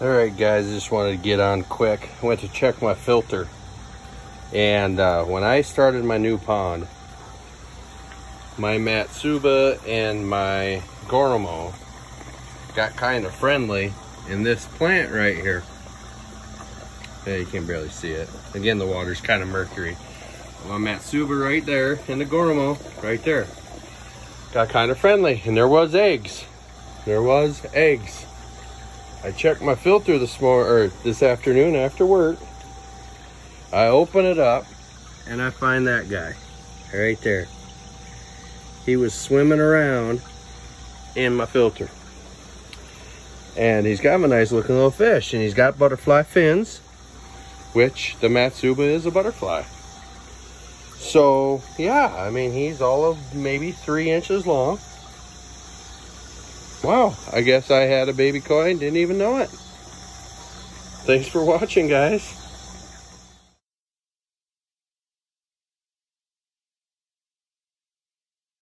All right, guys, I just wanted to get on quick. Went to check my filter. And uh, when I started my new pond, my Matsuba and my Goromo got kind of friendly in this plant right here. Yeah, you can barely see it. Again, the water's kind of mercury. My Matsuba right there and the Goromo right there got kind of friendly and there was eggs. There was eggs. I checked my filter this morning or this afternoon after work. I open it up and I find that guy right there. He was swimming around in my filter. And he's got a nice looking little fish and he's got butterfly fins, which the Matsuba is a butterfly. So yeah, I mean, he's all of maybe three inches long. Wow, I guess I had a baby koi and didn't even know it. Thanks for watching, guys.